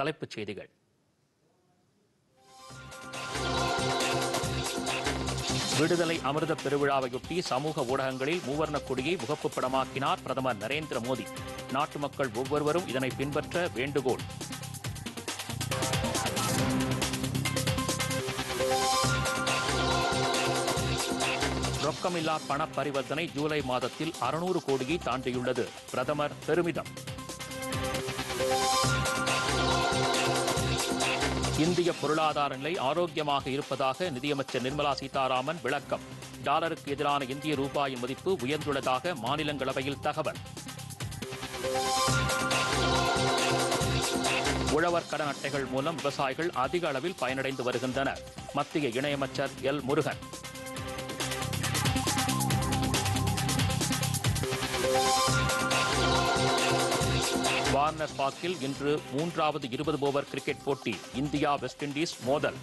தலைப்புச் செய்திகள். விடுதலை அமிர்த பெருவிழாவையொட்டி சமூக ஊடகங்களில் மூவர்ணக் கொடியை முகப்பு படமாக்கினார் பிரதமர் நரேந்திர மோடி. நாட்டு மக்கள் ஒவ்வொருவரும் இதனை பின்பற்ற வேண்டுகோள். ரொக்கமில்லா பண பரிவர்த்தனை ஜூலை மாதத்தில் அறுநூறு கோடியை தாண்டியுள்ளது பிரதமர் பெருமிதம். இந்திய பொருளாதார நிலை ஆரோக்கியமாக இருப்பதாக நிதியமைச்சர் நிர்மலா சீதாராமன் விளக்கம். டாலருக்கு எதிரான இந்திய ரூபாயின் மதிப்பு உயர்ந்துள்ளதாக மாநிலங்களவையில் தகவல். உழவர் கடன் அட்டைகள் மூலம் விவசாயிகள் அதிக அளவில் பயனடைந்து வருகின்றனர். மத்திய இணையமைச்சர் எல். முருகன். வார்னர் பார்க்கில் இன்று மூன்றாவது இருபது ஓவர் கிரிக்கெட் போட்டி இந்தியா வெஸ்ட் இண்டீஸ் மோதல்.